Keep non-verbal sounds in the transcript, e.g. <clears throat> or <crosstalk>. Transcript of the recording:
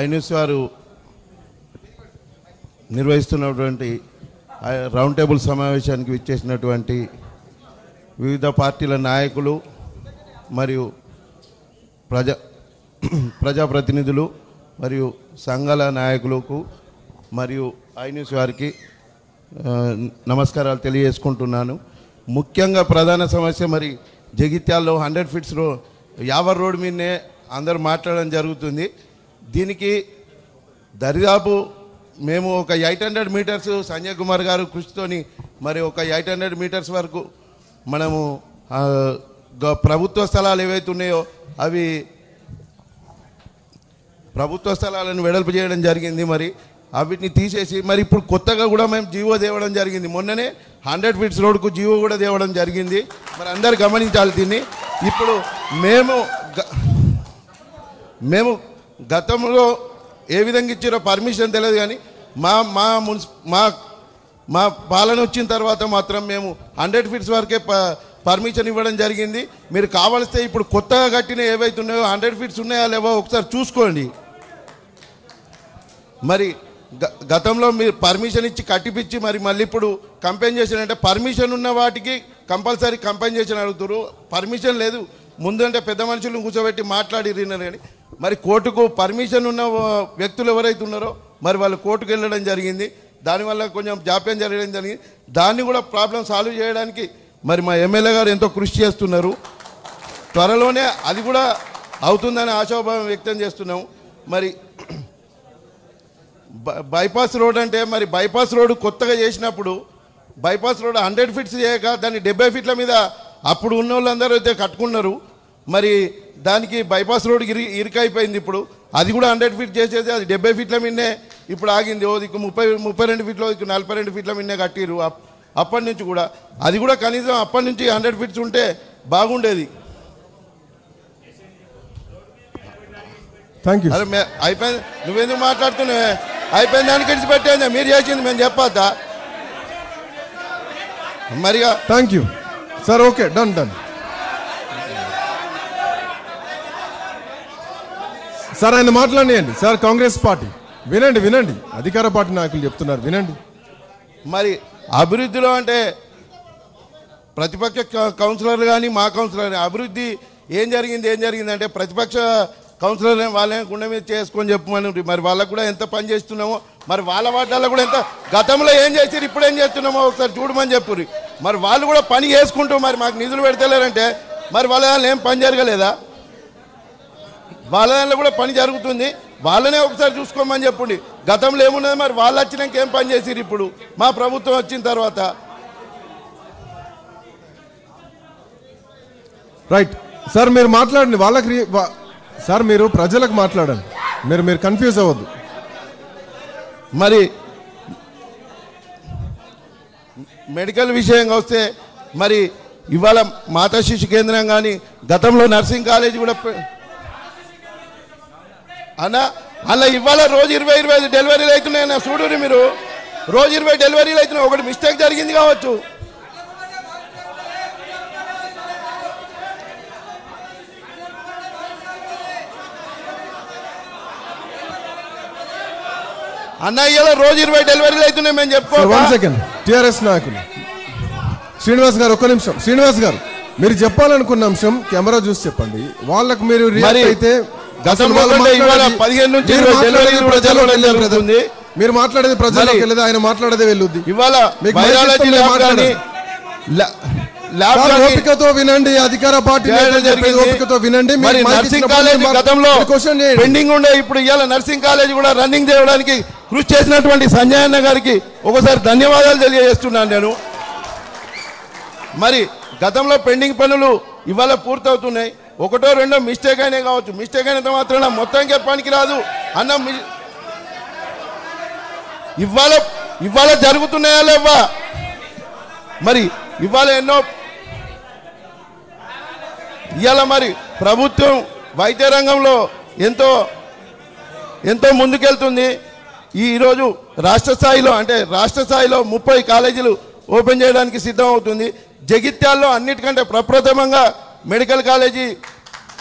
INews వారు నిర్వహిస్తున్నటువంటి round table సమావేశానికి విచ్చేసినటువంటి వివిధ పార్టీల నాయకులు మరియు ప్రజా <clears throat> ప్రజాప్రతినిధులు మరియు సంఘాల నాయకులకు మరియు ఐన్యూస్ వారికి నమస్కారాలు తెలియజేసుకుంటున్నాను. ముఖ్యంగా ప్రధాన సమస్య మరి జగిత్యాల్లో హండ్రెడ్ ఫీట్స్ రో యావర్ రోడ్ మీదనే అందరూ మాట్లాడడం జరుగుతుంది. దీనికి దరిదాపు మేము ఒక eight hundred meters Sanjay Kumar garu కృషితోని మరి ఒక ఎయిట్ హండ్రెడ్ మీటర్స్ వరకు మనము గ- ప్రభుత్వ స్థలాలు ఏవైతే ఉన్నాయో అవి ప్రభుత్వ స్థలాలను వెడల్పు చేయడం జరిగింది మరి. అవిటిని తీసేసి మరి ఇప్పుడు కొత్తగా కూడా మేము జీవో తేవడం జరిగింది. మొన్ననే హండ్రెడ్ ఫీట్స్ రోడ్కు జీవో కూడా తేవడం జరిగింది. మరి అందరు గమనించాలి దీన్ని. ఇప్పుడు మేము గ- మేము గతంలో ఏ విధంగా ఇచ్చారో పర్మిషన్ తెలియదు కానీ మా మా మున్సి మా మా పాలన వచ్చిన తర్వాత మాత్రం మేము హండ్రెడ్ ఫీట్స్ వరకే ప పర్మిషన్ ఇవ్వడం జరిగింది. మీరు కావలిస్తే ఇప్పుడు కొత్తగా కట్టిన ఏవైతే ఉన్నాయో హండ్రెడ్ ఫీట్స్ ఉన్నాయా లేవో ఒకసారి చూసుకోండి. మరి గ- గతంలో మీరు పర్మిషన్ ఇచ్చి కట్టిపిచ్చి మరి మళ్ళీ ఇప్పుడు కంపెన్సేషన్ అంటే పర్మిషన్ ఉన్న వాటికి కంపల్సరీ కంపెన్సేషన్ అడుగుతారు పర్మిషన్ లేదు. ముందు అంటే పెద్ద మనుషులను కూర్చోబెట్టి మాట్లాడి విన్నారు కానీ మరి కోర్టుకు పర్మిషన్ ఉన్న వ్యక్తులు ఎవరైతే ఉన్నారో మరి వాళ్ళు కోర్టుకు వెళ్ళడం జరిగింది. దానివల్ల కొంచెం జాప్యం జరగడం జరిగింది. దాన్ని కూడా ప్రాబ్లం సాల్వ్ చేయడానికి మరి మా ఎమ్మెల్యే గారు ఎంతో కృషి చేస్తున్నారు. త్వరలోనే అది కూడా అవుతుందని ఆశాభావం వ్యక్తం చేస్తున్నాము. మరి బైపాస్ రోడ్ అంటే మరి బైపాస్ రోడ్ కొత్తగా చేసినప్పుడు బైపాస్ రోడ్ హండ్రెడ్ ఫీట్స్ చేయక దాన్ని డెబ్బై ఫీట్ల మీద అప్పుడు ఉన్న వాళ్ళందరూ అయితే కట్టుకున్నారు. మరి దానికి బైపాస్ రోడ్ ఇరి ఇరుకైపోయింది ఇప్పుడు. అది కూడా హండ్రెడ్ ఫీట్ చేసేది అది డెబ్బై ఫీట్ల మీదనే ఇప్పుడు ఆగింది. ఓ దిక్కు ముప్పై ముప్పై రెండు ఫీట్లో దిక్కు నలభై రెండు ఫీట్ల మీదనే కట్టిరు అప్- అప్పటి నుంచి కూడా. అది కూడా కనీసం అప్పటి నుంచి హండ్రెడ్ ఫీట్స్ ఉంటే బాగుండేది. థ్యాంక్ యూ అయిపోయింది. నువ్వెందుకు మాట్లాడుతున్నావే? అయిపోయిన దానికి విడిచిపెట్టేది మీరు చేసింది మేము చెప్పొద్దా? మరిగా thank you sir okay done done sir ఆయన మాట్లాడియండి సార్ కాంగ్రెస్ పార్టీ. వినండి వినండి. అధికార పార్టీ నాయకులు చెప్తున్నారు. వినండి. మరి అభివృద్ధిలో అంటే ప్రతిపక్ష క- కౌన్సిలర్ కానీ మా కౌన్సిలర్ కానీ అభివృద్ధి ఏం జరిగింది ఏం జరిగింది అంటే ప్రతిపక్ష కౌన్సిలర్ వాళ్ళని గుండె మీద చేసుకొని చెప్పమని మరి వాళ్ళకు కూడా ఎంత పని చేస్తున్నామో మరి వాళ్ళ వాటాల్లో కూడా ఎంత గతంలో ఏం చేసారు ఇప్పుడు ఏం చేస్తున్నామో ఒకసారి చూడమని చెప్పుర్రి. మరి వాళ్ళు కూడా పని చేసుకుంటూ మరి మాకు నిధులు పెడతలేరంటే మరి వాళ్ళ ఏం పని జరగలేదా? వాళ్ళ దానిలో కూడా పని జరుగుతుంది. వాళ్ళనే ఒకసారి చూసుకోమని చెప్పండి. గతంలో ఏమున్నది మరి? వాళ్ళు వచ్చినాక ఏం పని చేసిరు ఇప్పుడు? మా ప్రభుత్వం వచ్చిన తర్వాత. రైట్. సార్ మీరు మాట్లాడండి. వాళ్ళకి సార్ మీరు ప్రజలకు మాట్లాడండి. మీరు మీరు కన్ఫ్యూజ్ అవ్వద్దు. మరి మెడికల్ విషయంగా వస్తే మరి ఇవాళ మాతా శిశు కేంద్రం కానీ గతంలో నర్సింగ్ కాలేజ్ కూడా అన్న అలా ఇవాళ రోజు ఇరవై ఇరవై ఐదు డెలివరీలు అవుతున్నాయన్న చూడురి మీరు. రోజు ఇరవై డెలివరీలు అవుతున్నాయి ఒకటి మిస్టేక్ జరిగింది కావచ్చు. అన్న ఇవాళ రోజు ఇరవై డెలివరీలు అవుతున్నాయి మేము సార్ వన్ చెప్పుకో సెకండ్ టిఆర్ఎస్ నాయకులు. శ్రీనివాస్ గారు ఒక్క నిమిషం. శ్రీనివాస్ గారు మీరు చెప్పాలనుకున్న అంశం కెమెరా చూసి చెప్పండి. వాళ్ళకు మరి అయితే గతంలో 15 నుంచి మీరు 20 మాట్లాడేది డెలివరీలు కూడా ప్రజల్లోకి జరగడం వెళ్ళదు బ్రదర్. జరుగుతుంది. మీరు మాట్లాడేది ప్రజల్లోకి మరి- వెళ్ళదు ఆయన మాట్లాడేదే వెళ్ళుద్ది ఇవాళ కానీ ఓపికతో వినండి అధికార పార్టీ. ఓపికతో వినండి నర్సింగ్ కాలేజ్ గతంలో క్వశ్చన్ పెండింగ్ ఉండే ఇప్పుడు ఇవాళ నర్సింగ్ కాలేజ్ కూడా రన్నింగ్ చేయడానికి కృషి చేసినటువంటి సంజయ్ అన్న గారికి ఒకసారి ధన్యవాదాలు తెలియజేస్తున్నాను నేను మరి గతంలో పెండింగ్ పనులు ఇవాళ పూర్తవుతున్నాయి ఒకటో రెండో మిస్టేక్ అయినా కావచ్చు. మిస్టేక్ అయినంత మాత్రాన మొత్తానికి పనికి రాదు. అన్న ఇవాళ ఇవాళ జరుగుతున్నాయా లేవా మరి ఇవాళ ఎన్నో ఇవాళ మరి ప్రభుత్వం వైద్య రంగంలో ఎంతో ఎంతో ముందుకెళ్తుంది. ఈరోజు రాష్ట్ర స్థాయిలో అంటే రాష్ట్ర స్థాయిలో ముప్పై కాలేజీలు ఓపెన్ చేయడానికి సిద్ధం అవుతుంది జగిత్యాల్లో అన్నిటికంటే ప్రప్రథమంగా మెడికల్ కాలేజీ